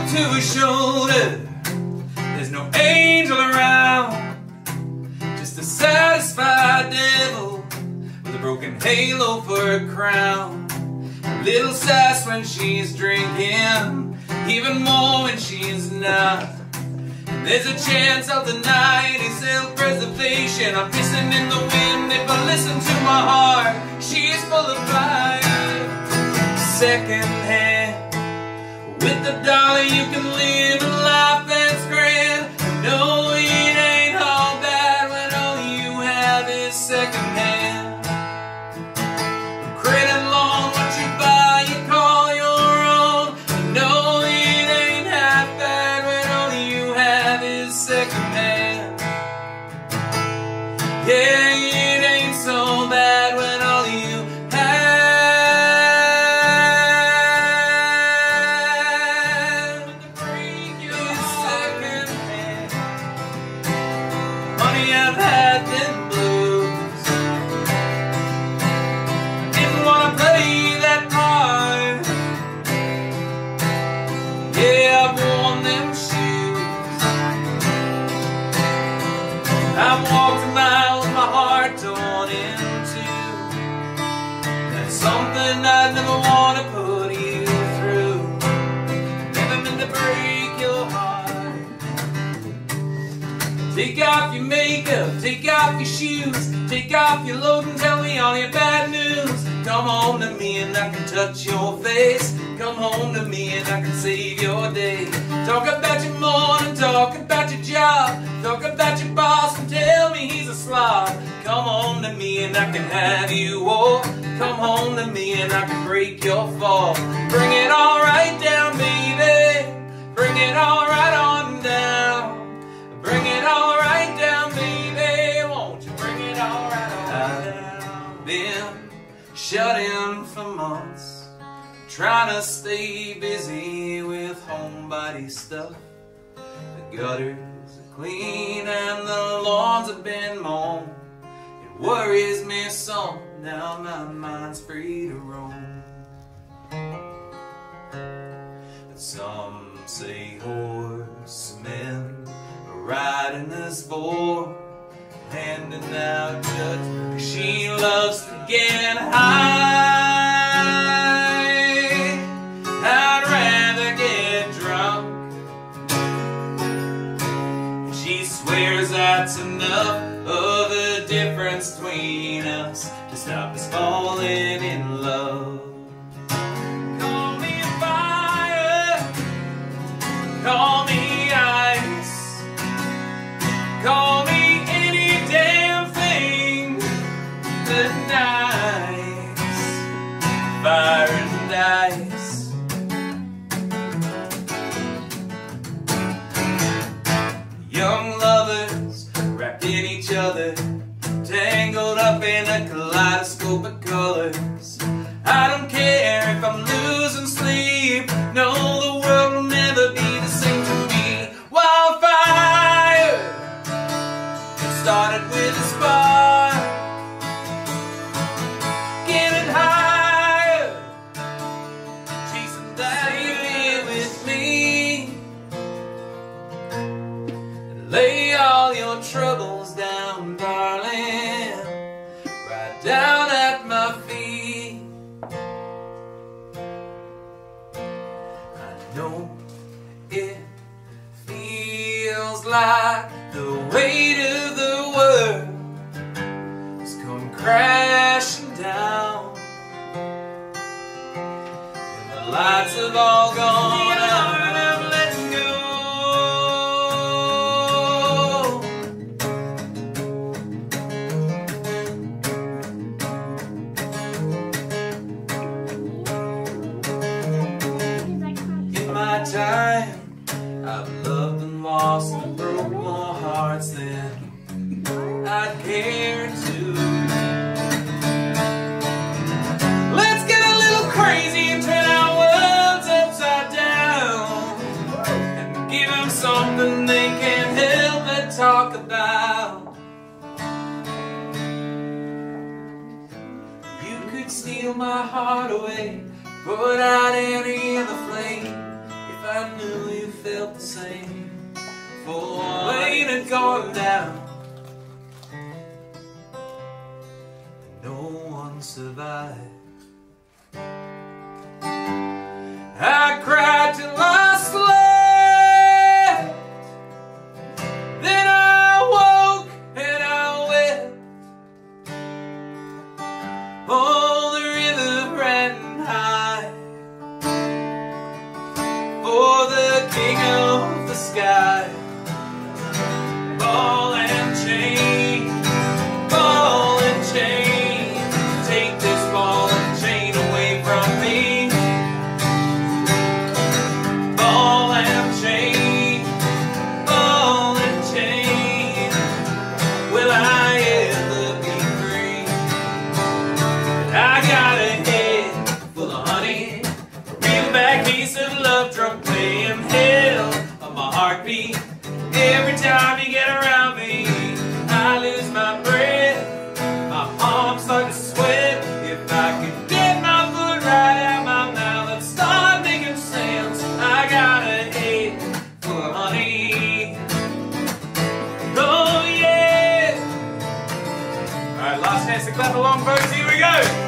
look to his shoulder. There's no angel around, just a satisfied devil with a broken halo for a crown. A little sass when she's drinking, even more when she's not. There's a chance of the night in self-preservation. I'm pissing in the wind if I listen to my heart. She's full of fire, second hand. With the dollar you can live a life that's grand. No, it ain't all bad when all you have is second hand. Credit loan, what you buy, you call your own. No, it ain't half bad when all you have is second hand. Yeah, something I'd never wanna put you through. Never meant to break your heart. Take off your makeup, take off your shoes, take off your load and tell me all your bad news. Come home to me and I can touch your face. Come home to me and I can save your day. Talk about your morning, talk about your job, talk about your boss and tell me he's a slob. Come home to me and I can have you all. And I can break your fall. Bring it all right down, baby. Bring it all right on down. Bring it all right down, baby. Won't you bring it all right on down? Been shut in for months, trying to stay busy with homebody stuff. The gutters are clean and the lawns have been mown. It worries me some. Now my mind's free to roam. But some say horsemen are riding us for handing out judgment. She loves to get high. I'd rather get drunk. She swears that's enough stop darling, right down more hearts than I care to. Let's get a little crazy and turn our worlds upside down and give them something they can't help but talk about. You could steal my heart away, put out any other flame if I knew you felt the same plane had gone down. No one survived. I cried till I slept. Then I woke and I wept. Oh, the river ran high for the king of the sky. go.